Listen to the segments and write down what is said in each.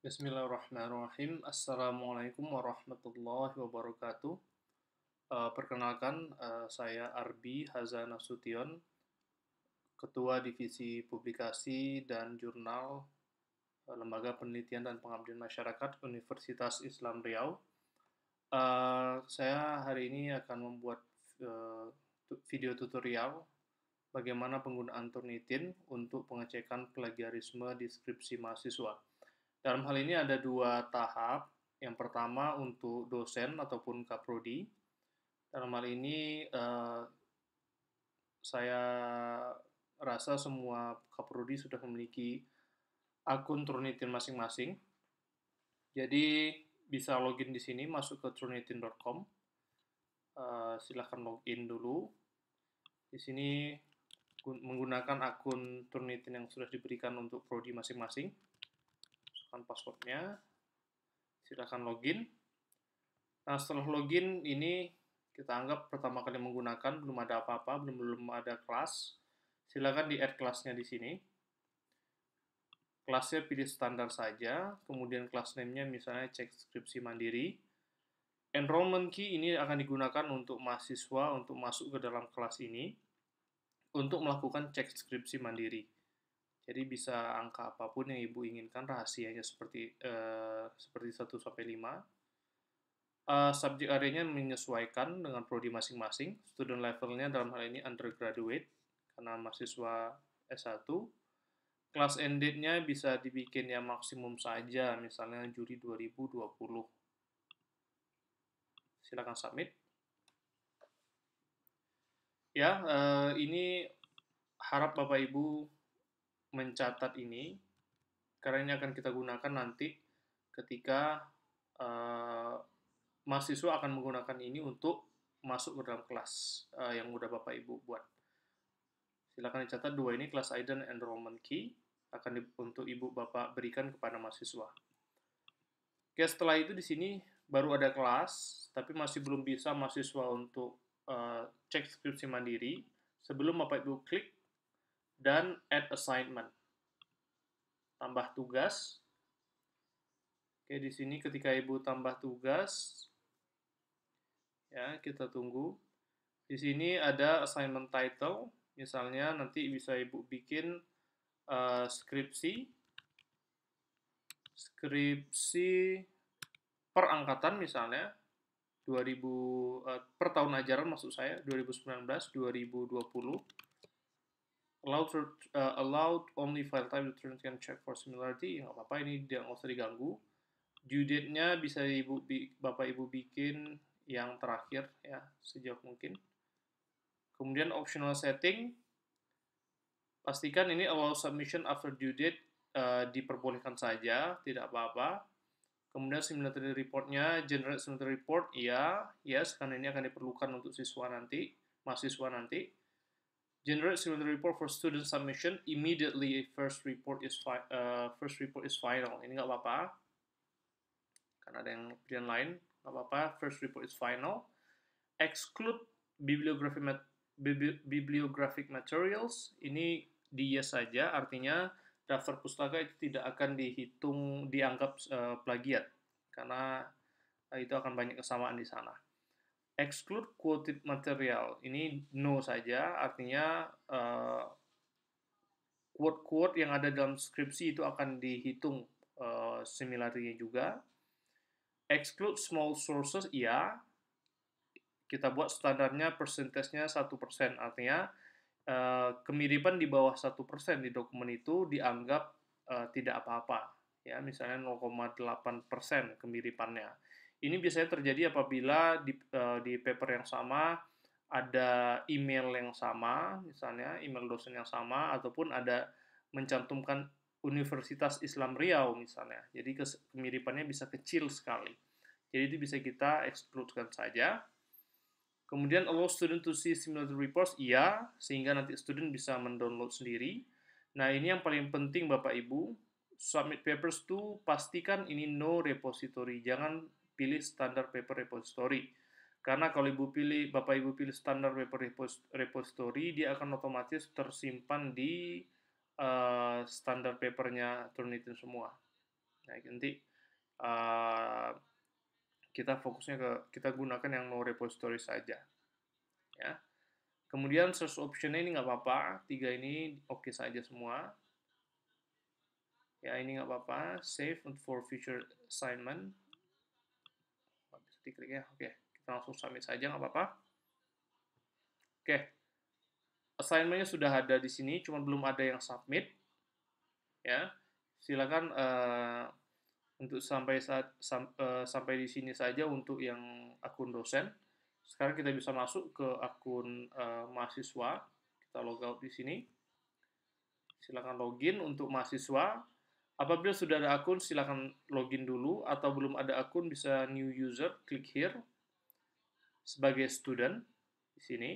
Bismillahirrahmanirrahim. Assalamualaikum warahmatullahi wabarakatuh. Uh, perkenalkan, uh, saya Arbi Hazan Nasution, Ketua Divisi Publikasi dan Jurnal uh, Lembaga Penelitian dan Pengabdian Masyarakat Universitas Islam Riau. Uh, saya hari ini akan membuat uh, video tutorial bagaimana penggunaan Turnitin untuk pengecekan plagiarisme deskripsi mahasiswa. Dalam hal ini ada dua tahap. Yang pertama untuk dosen ataupun kaprodi. Dalam hal ini eh, saya rasa semua kaprodi sudah memiliki akun Turnitin masing-masing. Jadi bisa login di sini, masuk ke turnitin.com. Uh, eh, silahkan login dulu. Di sini menggunakan akun Turnitin yang sudah diberikan untuk prodi masing-masing masukkan passwordnya. Silahkan login. Nah setelah login ini kita anggap pertama kali menggunakan belum ada apa-apa belum belum ada kelas. Silakan di add kelasnya di sini. Kelasnya pilih standar saja. Kemudian kelas name-nya misalnya cek skripsi mandiri. Enrollment key ini akan digunakan untuk mahasiswa untuk masuk ke dalam kelas ini. Untuk melakukan cek skripsi mandiri jadi bisa angka apa pun yang Ibu inginkan rahasianya seperti uh, seperti 1 sampai 5. Uh, subjek areanya menyesuaikan dengan prodi masing-masing. Student levelnya dalam hal ini undergraduate karena mahasiswa S1. Kelas end date-nya bisa dibikin yang maksimum saja, misalnya Juli 2020. Silakan submit. Ya, uh, ini harap Bapak Ibu mencatat ini karena ini akan kita gunakan nanti ketika uh, mahasiswa akan menggunakan ini untuk masuk ke dalam kelas uh, yang udah Bapak Ibu buat. Silakan dicatat dua ini kelas ID dan enrollment key akan di, untuk Ibu Bapak berikan kepada mahasiswa. Oke, setelah itu di sini baru ada kelas, tapi masih belum bisa mahasiswa untuk uh, cek skripsi mandiri. Sebelum Bapak Ibu klik dan add assignment. Tambah tugas. Oke, di sini ketika Ibu tambah tugas, ya, kita tunggu. Di sini ada assignment title, misalnya nanti bisa Ibu bikin uh, skripsi, skripsi per angkatan misalnya, 2000 uh, eh, per tahun ajaran maksud saya 2019 2020 allowed uh, allowed only file type return can check for similarity. Nggak apa-apa ini dia nggak usah diganggu. Due date-nya bisa ibu bapak ibu bikin yang terakhir ya sejauh mungkin. Kemudian optional setting. Pastikan ini allow submission after due date uh, diperbolehkan saja tidak apa-apa. Kemudian similarity report-nya generate similarity report iya yes karena ini akan diperlukan untuk siswa nanti mahasiswa nanti generate similar report for student submission. Immediately first report is fi uh, first report is final. Ini nggak apa-apa. Karena ada yang pilihan lain nggak apa-apa. First report is final. Exclude bibliographic mat bibliographic materials. Ini di yes saja artinya daftar pustaka itu tidak akan dihitung dianggap uh, plagiat. Karena uh, itu akan banyak kesamaan di sana exclude quoted material. Ini no saja, artinya uh, quote-quote yang ada dalam skripsi itu akan dihitung uh, similarity juga. Exclude small sources, iya. Kita buat standarnya persentasenya 1%, artinya uh, kemiripan di bawah 1% di dokumen itu dianggap uh, tidak apa-apa. Ya, misalnya 0,8% kemiripannya ini biasanya terjadi apabila di, uh, di paper yang sama ada email yang sama, misalnya email dosen yang sama, ataupun ada mencantumkan Universitas Islam Riau misalnya. Jadi kemiripannya bisa kecil sekali. Jadi itu bisa kita excludekan saja. Kemudian allow student to see similar reports, iya, sehingga nanti student bisa mendownload sendiri. Nah ini yang paling penting Bapak Ibu, submit papers to pastikan ini no repository, jangan pilih standar paper repository. Karena kalau Ibu pilih, Bapak Ibu pilih standar paper repository, dia akan otomatis tersimpan di uh, standar papernya Turnitin semua. Nah, nanti uh, kita fokusnya ke kita gunakan yang no repository saja. Ya. Kemudian search optionnya ini nggak apa-apa, tiga ini oke okay saja semua. Ya ini nggak apa-apa, save for future assignment. Diklik ya, oke. Kita langsung submit saja nggak apa-apa. Oke, assignmentnya sudah ada di sini, cuma belum ada yang submit. Ya, silakan uh, untuk sampai saat sam, uh, sampai di sini saja untuk yang akun dosen. Sekarang kita bisa masuk ke akun uh, mahasiswa. Kita logout di sini. Silakan login untuk mahasiswa. Apabila sudah ada akun, silakan login dulu. Atau belum ada akun, bisa new user, klik here. Sebagai student, di sini.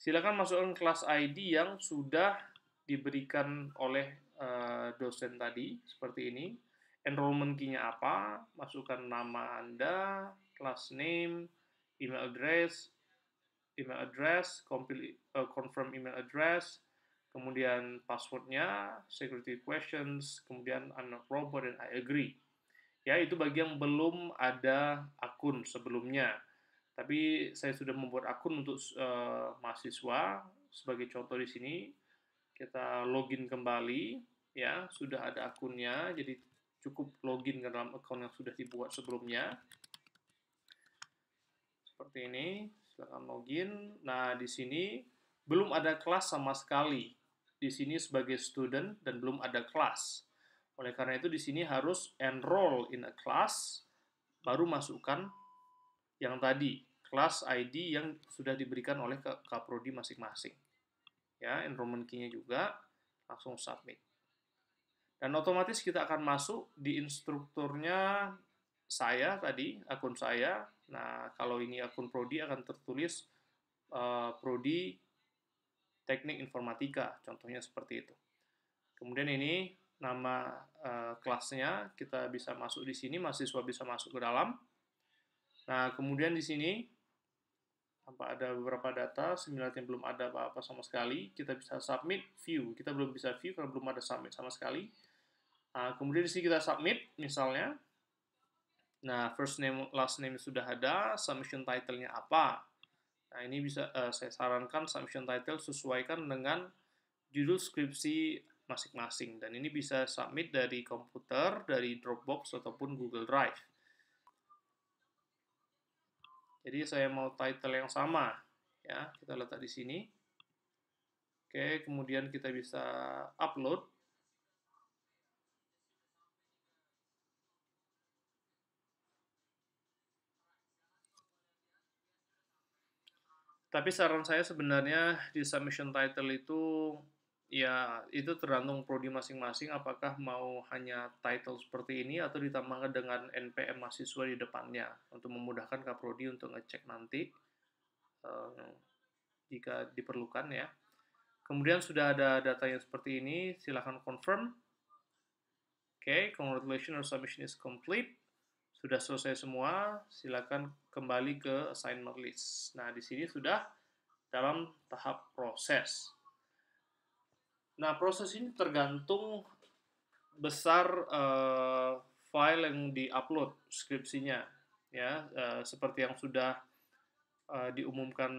Silakan masukkan kelas ID yang sudah diberikan oleh uh, dosen tadi, seperti ini. Enrollment key-nya apa, masukkan nama Anda, class name, email address, email address, uh, confirm email address, kemudian passwordnya, security questions, kemudian I'm not robot dan I agree. Ya, itu bagi yang belum ada akun sebelumnya. Tapi saya sudah membuat akun untuk uh, mahasiswa. Sebagai contoh di sini, kita login kembali ya sudah ada akunnya jadi cukup login ke dalam akun yang sudah dibuat sebelumnya seperti ini silakan login nah di sini belum ada kelas sama sekali di sini sebagai student dan belum ada kelas. Oleh karena itu di sini harus enroll in a class baru masukkan yang tadi kelas ID yang sudah diberikan oleh kaprodi masing-masing. Ya enrollment key-nya juga langsung submit. Dan otomatis kita akan masuk di instrukturnya saya tadi, akun saya. Nah, kalau ini akun Prodi akan tertulis uh, Prodi Teknik Informatika, contohnya seperti itu. Kemudian ini nama uh, kelasnya, kita bisa masuk di sini, mahasiswa bisa masuk ke dalam. Nah, kemudian di sini tanpa ada beberapa data, similarity belum ada apa-apa sama sekali, kita bisa submit view. Kita belum bisa view karena belum ada submit sama sekali. Nah, kemudian di sini kita submit misalnya. Nah, first name, last name sudah ada, submission title-nya apa. Nah, ini bisa uh, saya sarankan submission title sesuaikan dengan judul skripsi masing-masing. Dan ini bisa submit dari komputer, dari Dropbox, ataupun Google Drive. Jadi saya mau title yang sama. ya Kita letak di sini. Oke, kemudian kita bisa upload. Tapi saran saya sebenarnya di submission title itu ya itu tergantung prodi masing-masing apakah mau hanya title seperti ini atau ditambahkan dengan NPM mahasiswa di depannya untuk memudahkan Kaprodi untuk ngecek nanti uh, jika diperlukan ya. Kemudian sudah ada data yang seperti ini, silahkan confirm. Oke, okay, congratulations, submission is complete. Sudah selesai semua, silakan kembali ke assignment list. Nah, di sini sudah dalam tahap proses. Nah, proses ini tergantung besar uh, file yang diupload skripsinya, ya, uh, seperti yang sudah uh, diumumkan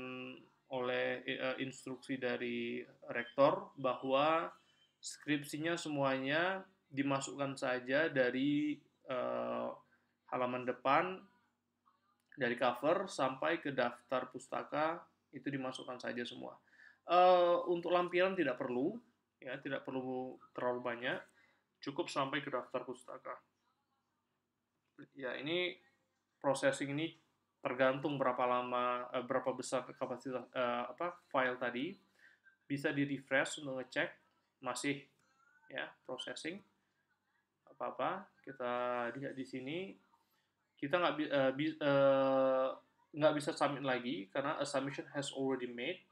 oleh uh, instruksi dari rektor bahwa skripsinya semuanya dimasukkan saja dari uh, halaman depan dari cover sampai ke daftar pustaka itu dimasukkan saja semua. Uh, untuk lampiran tidak perlu, ya tidak perlu terlalu banyak, cukup sampai ke daftar pustaka. Ya ini processing ini tergantung berapa lama, uh, berapa besar kapasitas uh, apa file tadi, bisa di refresh untuk ngecek masih ya processing apa apa kita lihat di sini kita nggak uh, uh, nggak bisa submit lagi karena a submission has already made.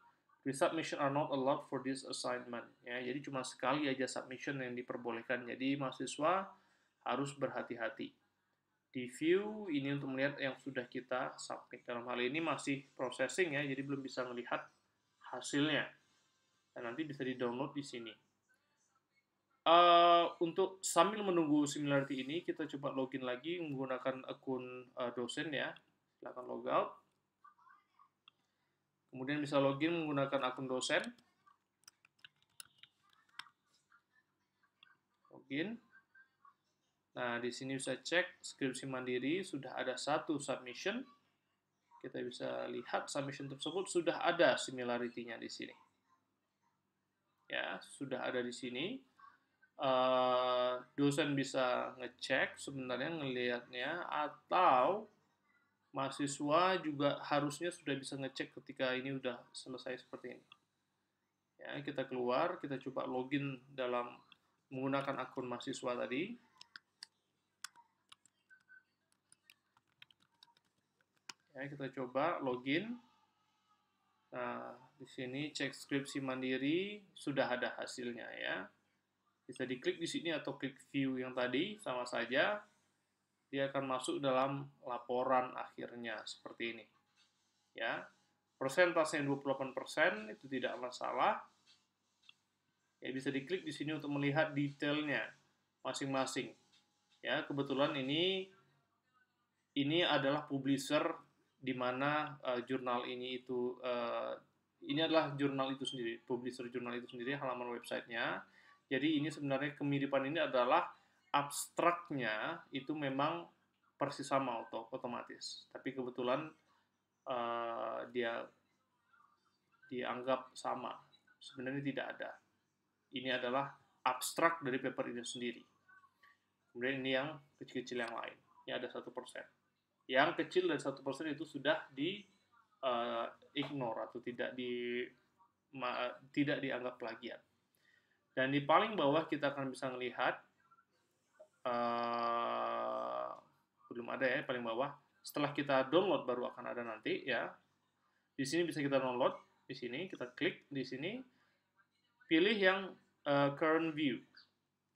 Resubmission are not allowed for this assignment. Ya, jadi cuma sekali aja submission yang diperbolehkan. Jadi mahasiswa harus berhati-hati. Di view ini untuk melihat yang sudah kita submit. Dalam hal ini masih processing ya, jadi belum bisa melihat hasilnya. Dan nanti bisa di-download di sini. Uh, untuk sambil menunggu similarity ini, kita coba login lagi menggunakan akun uh, dosen ya. Silakan logout. Kemudian bisa login menggunakan akun dosen. Login. Nah, di sini bisa cek skripsi mandiri, sudah ada satu submission. Kita bisa lihat submission tersebut sudah ada similarity-nya di sini. Ya, sudah ada di sini uh, dosen bisa ngecek sebenarnya ngelihatnya atau mahasiswa juga harusnya sudah bisa ngecek ketika ini udah selesai seperti ini. Ya, kita keluar, kita coba login dalam menggunakan akun mahasiswa tadi. Ya, kita coba login. Nah, di sini cek skripsi mandiri sudah ada hasilnya ya. Bisa diklik di sini atau klik view yang tadi, sama saja. Dia akan masuk dalam laporan akhirnya, seperti ini. Ya, persentasenya 28% itu tidak masalah. Ya, bisa diklik di sini untuk melihat detailnya masing-masing. Ya, kebetulan ini ini adalah publisher di mana uh, jurnal ini itu uh, ini adalah jurnal itu sendiri, publisher jurnal itu sendiri, halaman websitenya. Jadi ini sebenarnya kemiripan ini adalah abstraknya itu memang persis sama atau otomatis. Tapi kebetulan uh, dia dianggap sama. Sebenarnya tidak ada. Ini adalah abstrak dari paper ini sendiri. Kemudian ini yang kecil-kecil yang lain. Ini ada satu persen. Yang kecil dari satu persen itu sudah di uh, ignore atau tidak di ma, tidak dianggap plagiat. Dan di paling bawah kita akan bisa melihat uh, belum ada ya paling bawah. Setelah kita download baru akan ada nanti ya. Di sini bisa kita download di sini. Kita klik di sini. Pilih yang uh, current view.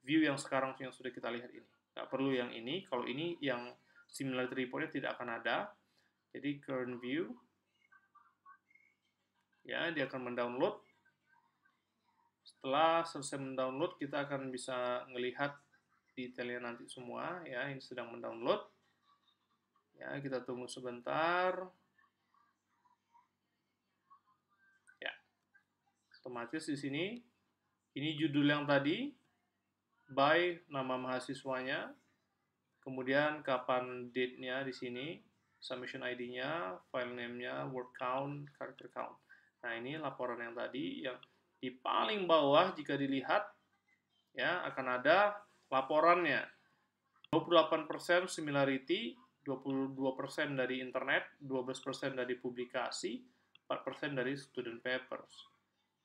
View yang sekarang yang sudah kita lihat ini. Nggak perlu yang ini. Kalau ini yang similarity reportnya tidak akan ada. Jadi current view. Ya dia akan mendownload setelah selesai mendownload, kita akan bisa melihat detailnya nanti semua. Ya, ini sedang mendownload. Ya, kita tunggu sebentar. Ya, otomatis di sini. Ini judul yang tadi, by nama mahasiswanya, kemudian kapan date-nya di sini, submission ID-nya, file name-nya, word count, character count. Nah, ini laporan yang tadi yang di paling bawah jika dilihat ya akan ada laporannya. 28% similarity, 22% dari internet, 12% dari publikasi, 4% dari student papers.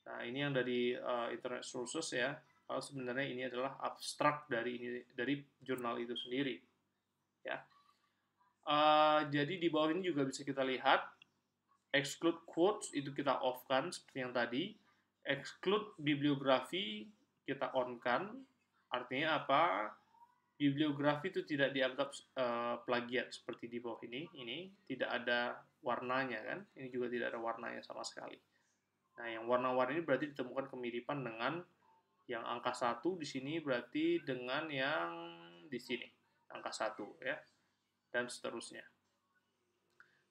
Nah, ini yang dari uh, internet sources ya. Kalau sebenarnya ini adalah abstrak dari ini dari jurnal itu sendiri. Ya. Uh, jadi di bawah ini juga bisa kita lihat exclude quotes itu kita off kan seperti yang tadi exclude bibliografi kita on kan artinya apa? Bibliografi itu tidak dianggap uh, plagiat seperti di bawah ini. Ini tidak ada warnanya kan? Ini juga tidak ada warnanya sama sekali. Nah yang warna-warni ini berarti ditemukan kemiripan dengan yang angka satu di sini berarti dengan yang di sini angka satu ya dan seterusnya.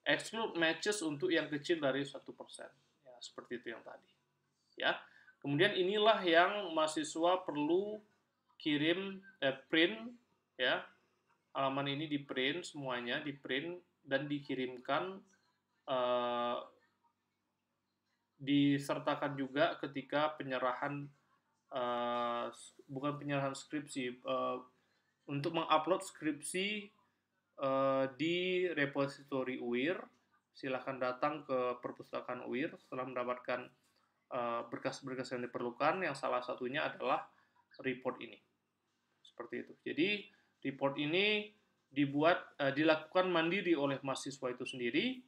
Exclude matches untuk yang kecil dari satu persen. Ya seperti itu yang tadi ya. Kemudian inilah yang mahasiswa perlu kirim eh, print ya. Halaman ini di print semuanya, di print dan dikirimkan eh, disertakan juga ketika penyerahan eh, bukan penyerahan skripsi eh, untuk mengupload skripsi uh, di repositori UIR silahkan datang ke perpustakaan UIR setelah mendapatkan Eh, berkas-berkas yang diperlukan yang salah satunya adalah report ini. Seperti itu. Jadi report ini dibuat uh, dilakukan mandiri oleh mahasiswa itu sendiri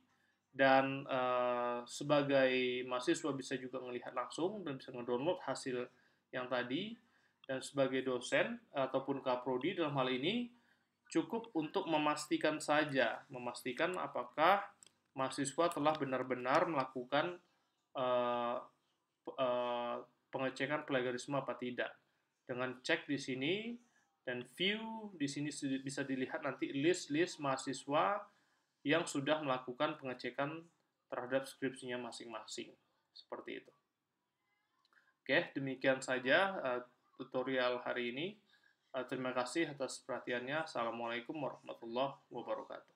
dan uh, sebagai mahasiswa bisa juga melihat langsung dan bisa ngedownload hasil yang tadi dan sebagai dosen ataupun kaprodi dalam hal ini cukup untuk memastikan saja memastikan apakah mahasiswa telah benar-benar melakukan uh, uh, pengecekan plagiarisme apa tidak. dengan cek di sini dan view di sini bisa dilihat nanti list-list mahasiswa yang sudah melakukan pengecekan terhadap skripsinya masing-masing. Seperti itu. Oke, demikian saja uh, tutorial hari ini. Uh, terima kasih atas perhatiannya. Assalamualaikum warahmatullahi wabarakatuh.